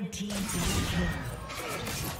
Red team double kill.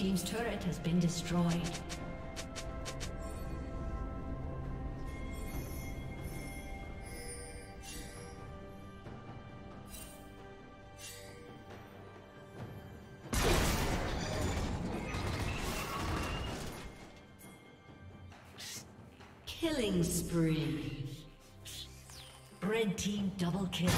Team's turret has been destroyed. Killing spree. Red team double kill.